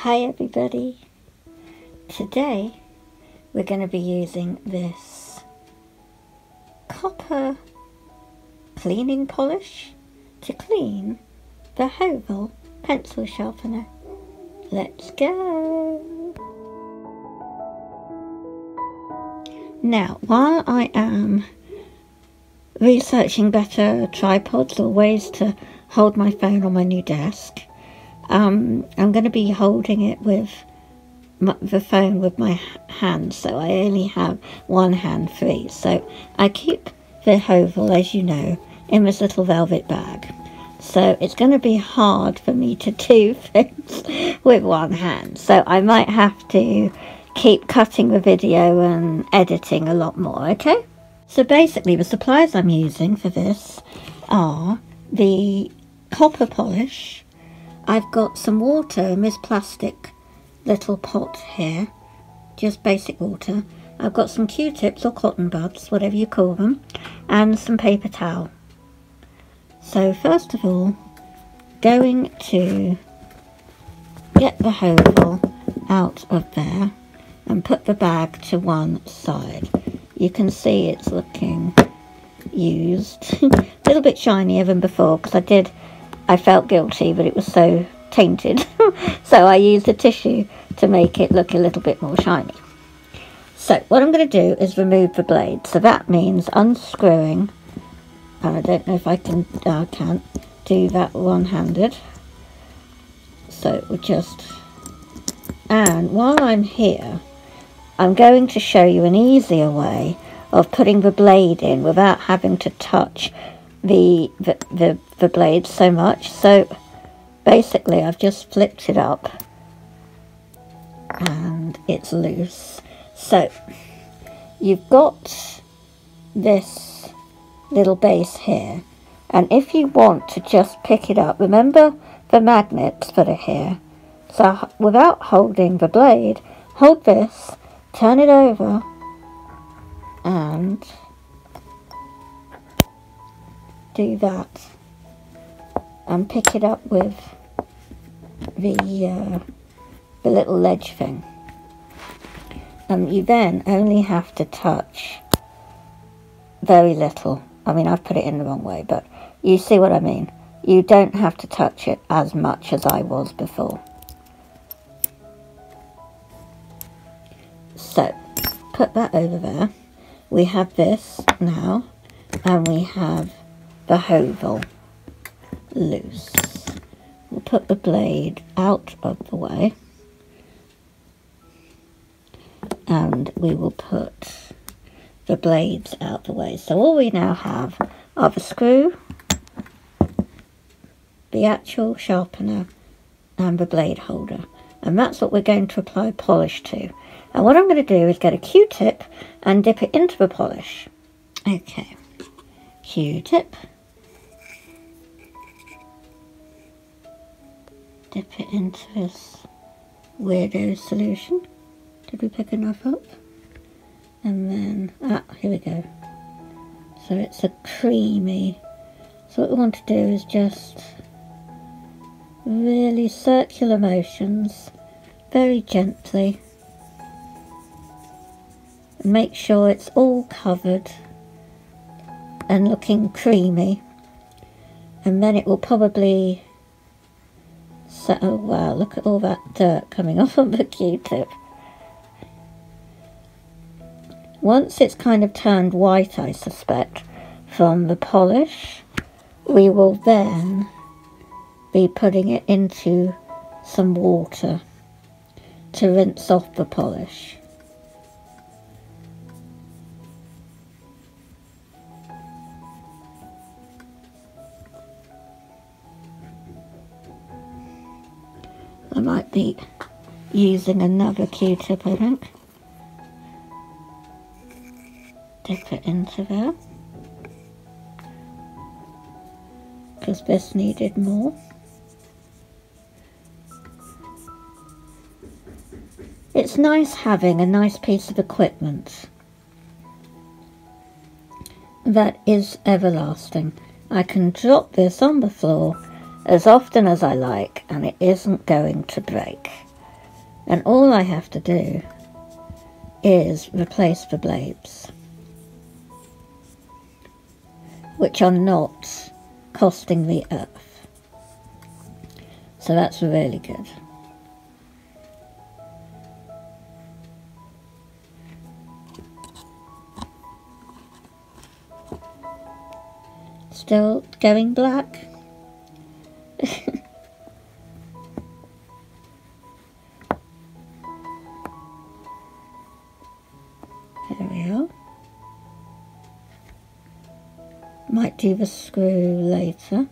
Hi everybody. Today we're going to be using this copper cleaning polish to clean the Høvel pencil sharpener. Let's go! Now, while I am researching better tripods or ways to hold my phone on my new desk, um, I'm going to be holding it with my, the phone with my hand, so I only have one hand free. So I keep the Høvel, as you know, in this little velvet bag. So it's going to be hard for me to do things with one hand. So I might have to keep cutting the video and editing a lot more, okay? So basically the supplies I'm using for this are the copper polish. I've got some water in this plastic little pot here, just basic water. I've got some Q-tips or cotton buds, whatever you call them, and some paper towel. So first of all, going to get the Høvel out of there and put the bag to one side. You can see it's looking used. a little bit shinier than before because I did, I felt guilty but it was so tainted. so I used a tissue to make it look a little bit more shiny. So what I'm going to do is remove the blade. So that means unscrewing, and I don't know if I can, I uh, can't do that one-handed. So we'll just, and while I'm here, I'm going to show you an easier way of putting the blade in without having to touch the, the, the, the blade so much. So basically I've just flipped it up and it's loose. So you've got this little base here and if you want to just pick it up, remember the magnets that are here. So without holding the blade, hold this turn it over and do that and pick it up with the uh, the little ledge thing. And you then only have to touch very little. I mean I've put it in the wrong way but you see what I mean. You don't have to touch it as much as I was before. So, put that over there. We have this now, and we have the Høvel loose. We'll put the blade out of the way. And we will put the blades out the way. So all we now have are the screw, the actual sharpener, and the blade holder. And that's what we're going to apply polish to. And what I'm going to do is get a Q-tip and dip it into the polish. Okay, Q-tip. Dip it into this weirdo solution. Did we pick enough up? And then, ah, here we go. So it's a creamy. So what we want to do is just really circular motions, very gently And make sure it's all covered and looking creamy and then it will probably so wow look at all that dirt coming off of the q-tip. Once it's kind of turned white I suspect from the polish we will then be putting it into some water to rinse off the polish I might be using another Q-tip, I think. Dip it into there. Because this needed more. It's nice having a nice piece of equipment that is everlasting. I can drop this on the floor as often as I like and it isn't going to break. And all I have to do is replace the blades, which are not costing the earth. So that's really good. Still going black? The screw later.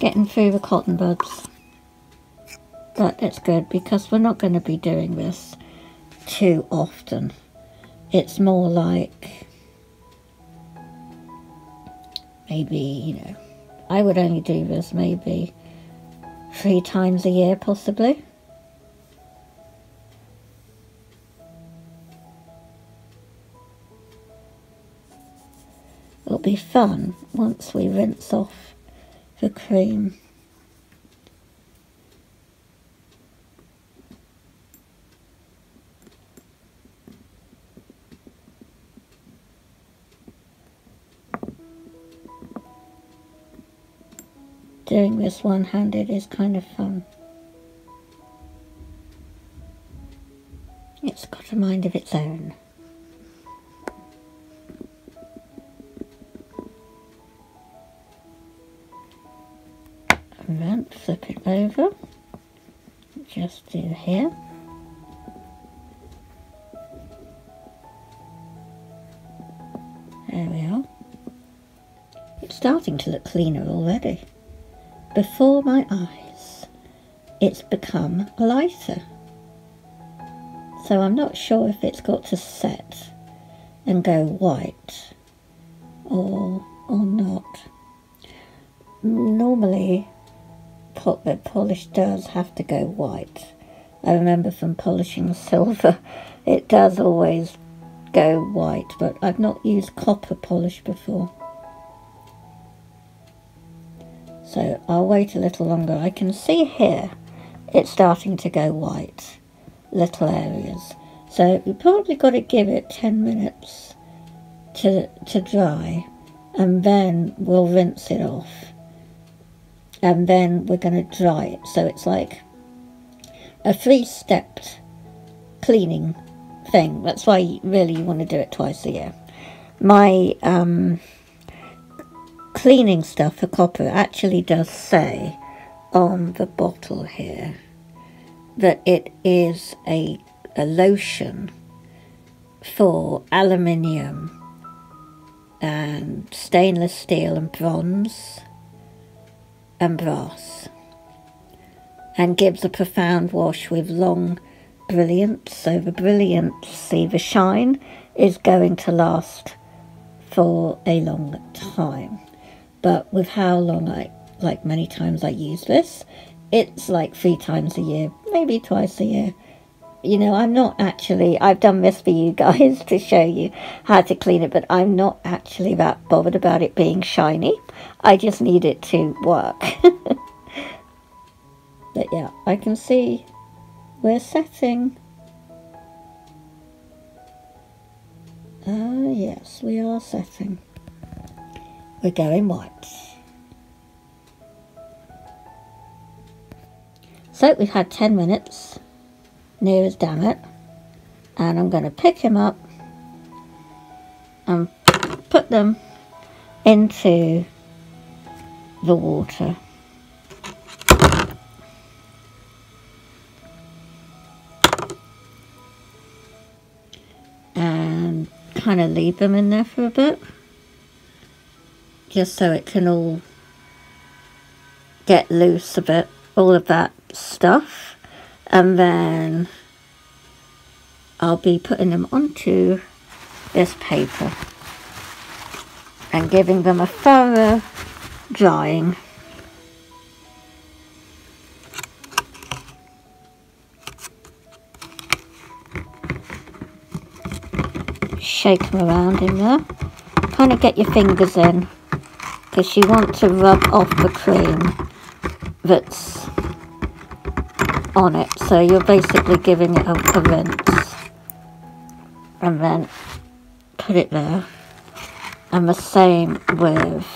Getting through the cotton buds. But it's good because we're not going to be doing this too often. It's more like maybe, you know, I would only do this maybe three times a year possibly. Be fun once we rinse off the cream. Doing this one-handed is kind of fun. It's got a mind of its own. Flip it over. Just do here. There we are. It's starting to look cleaner already. Before my eyes it's become lighter. So I'm not sure if it's got to set and go white or or not. Normally that polish does have to go white. I remember from polishing silver, it does always go white, but I've not used copper polish before. So I'll wait a little longer. I can see here it's starting to go white, little areas. So we probably got to give it 10 minutes to, to dry and then we'll rinse it off and then we're going to dry it. So it's like a three-stepped cleaning thing. That's why you really you want to do it twice a year. My um, cleaning stuff for copper actually does say on the bottle here that it is a, a lotion for aluminium and stainless steel and bronze and brass and gives a profound wash with long brilliance. So the brilliance, see the shine, is going to last for a long time. But with how long I, like many times I use this, it's like three times a year, maybe twice a year. You know, I'm not actually, I've done this for you guys to show you how to clean it, but I'm not actually that bothered about it being shiny. I just need it to work. but yeah, I can see we're setting. Ah, uh, yes, we are setting. We're going white. So we've had 10 minutes, near as damn it, and I'm going to pick him up and put them into the water. And kind of leave them in there for a bit. Just so it can all get loose a bit, all of that stuff. And then I'll be putting them onto this paper and giving them a thorough drying. Shake them around in there. Kind of get your fingers in because you want to rub off the cream that's on it. So you're basically giving it a, a rinse. And then put it there. And the same with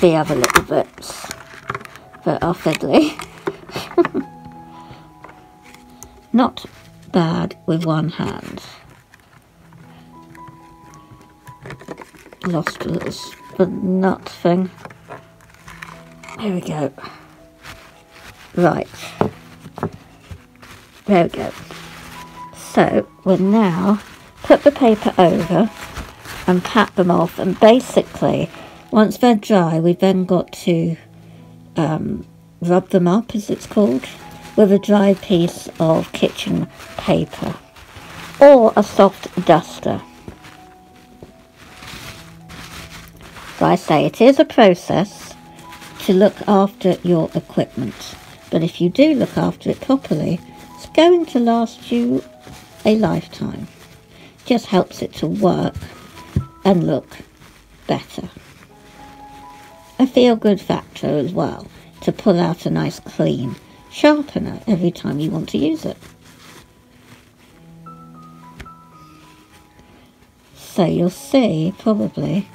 the other little bits that are fiddly. Not bad with one hand. Lost a little the nut thing. Here we go. Right. There we go. So we'll now put the paper over and pat them off and basically once they're dry we've then got to um, rub them up as it's called with a dry piece of kitchen paper or a soft duster. So I say it is a process to look after your equipment, but if you do look after it properly, going to last you a lifetime. Just helps it to work and look better. A feel-good factor as well, to pull out a nice clean sharpener every time you want to use it. So you'll see, probably,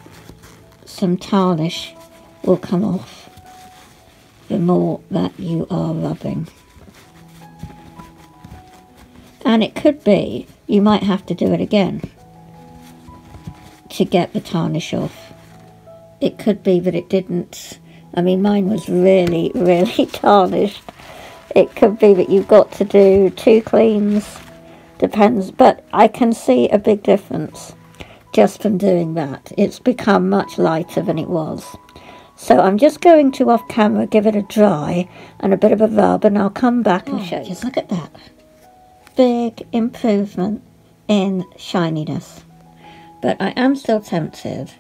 some tarnish will come off the more that you are rubbing. And it could be you might have to do it again to get the tarnish off. It could be that it didn't. I mean, mine was really, really tarnished. It could be that you've got to do two cleans. Depends. But I can see a big difference just from doing that. It's become much lighter than it was. So I'm just going to off camera give it a dry and a bit of a rub and I'll come back and oh, show you. Just look at that. Big improvement in shininess. But I am still tempted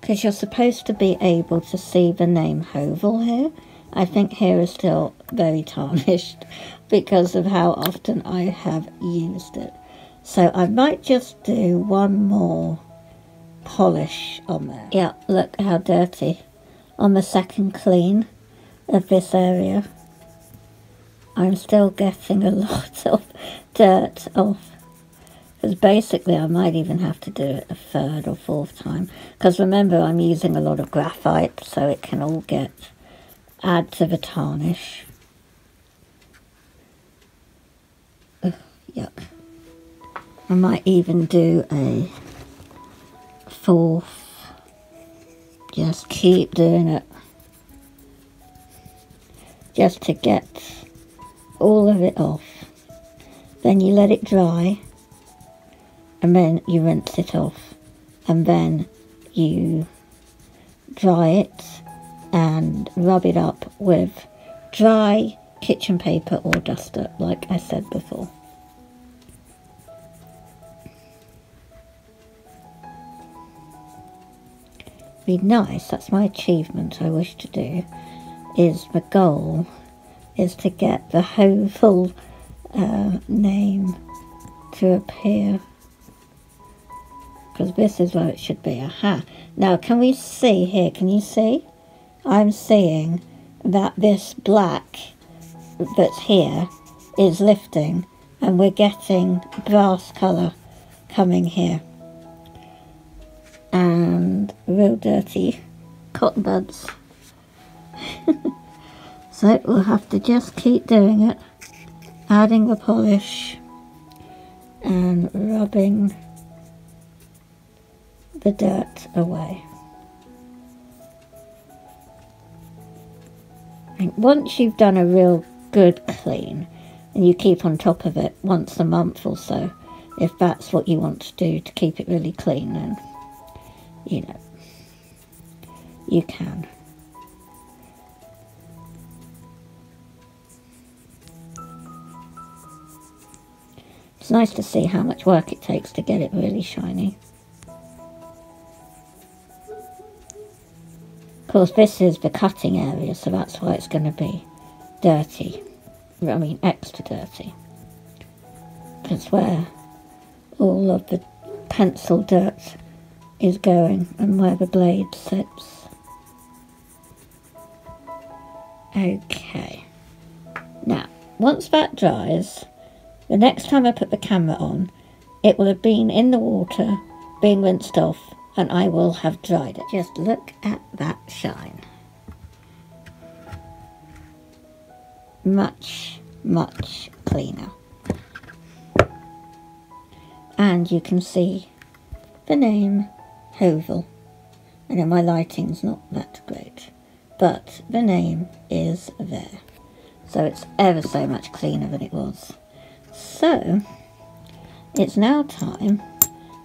because you're supposed to be able to see the name Høvel here. I think here is still very tarnished because of how often I have used it. So I might just do one more polish on there. Yeah, look how dirty. On the second clean of this area, I'm still getting a lot of dirt off. Because basically I might even have to do it a third or fourth time. Because remember I'm using a lot of graphite so it can all get, add to the tarnish. Ugh, yuck. I might even do a fourth. Just keep doing it. Just to get all of it off. Then you let it dry and then you rinse it off and then you dry it and rub it up with dry kitchen paper or duster like I said before. be nice, that's my achievement I wish to do, is the goal is to get the Høvel uh, name to appear. Because this is where it should be. Aha. Now, can we see here? Can you see? I'm seeing that this black that's here is lifting and we're getting brass colour coming here and real dirty cotton buds. so we'll have to just keep doing it, adding the polish and rubbing the dirt away. And once you've done a real good clean, and you keep on top of it once a month or so, if that's what you want to do to keep it really clean, then you know, you can. It's nice to see how much work it takes to get it really shiny. Of course, this is the cutting area, so that's why it's going to be dirty. I mean, extra dirty. That's where all of the pencil dirt is going and where the blade sits. Okay. Now, once that dries, the next time I put the camera on, it will have been in the water, being rinsed off, and I will have dried it. Just look at that shine. Much, much cleaner. And you can see the name Høvel. I know my lighting's not that great, but the name is there. So it's ever so much cleaner than it was. So, it's now time,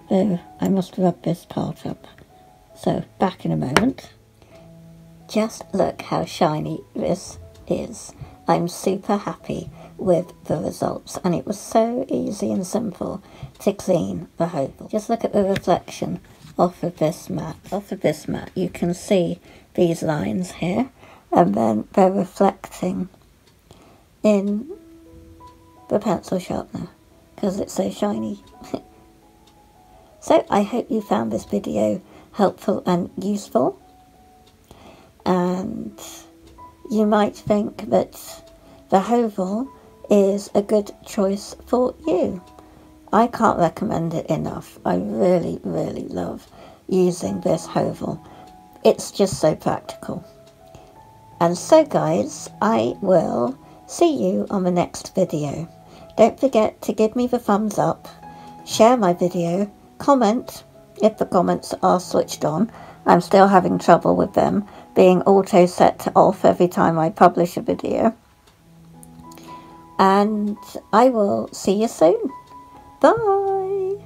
though I must rub this part up. So, back in a moment. Just look how shiny this is. I'm super happy with the results and it was so easy and simple to clean the Høvel. Just look at the reflection off of this mat. Off of this mat you can see these lines here and then they're reflecting in the pencil sharpener because it's so shiny. so I hope you found this video helpful and useful and you might think that the Høvel is a good choice for you. I can't recommend it enough. I really, really love using this Høvel. It's just so practical. And so guys, I will see you on the next video. Don't forget to give me the thumbs up, share my video, comment if the comments are switched on. I'm still having trouble with them being auto set to off every time I publish a video. And I will see you soon. Bye.